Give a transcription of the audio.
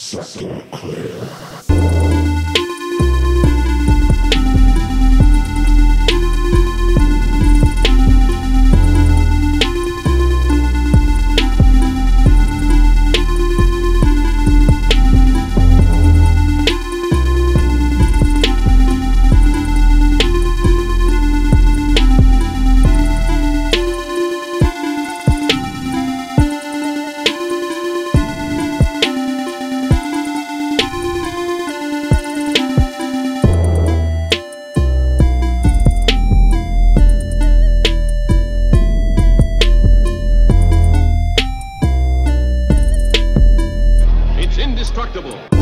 Second clear. indestructible.